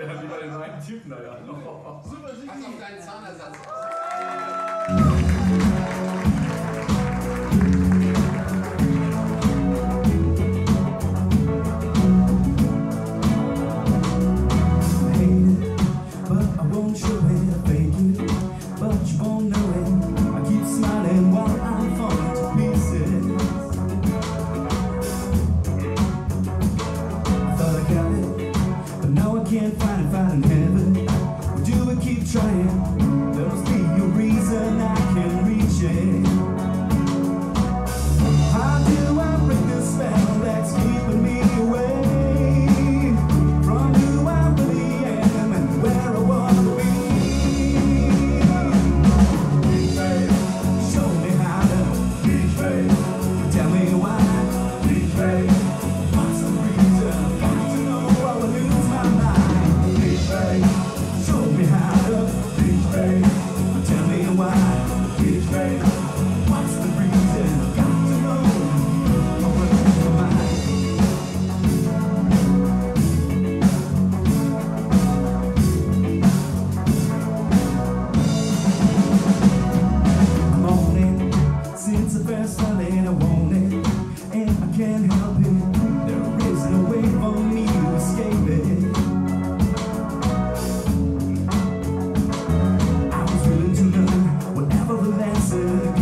Ja, wie bei den beiden Typen da ja. Super, Pass auf deinen Zahnersatz. can't find a fight in heaven? Do we keep trying? There's be a reason I can reach it. sick